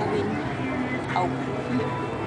我们，哦。